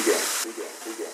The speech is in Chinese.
九点九点九点。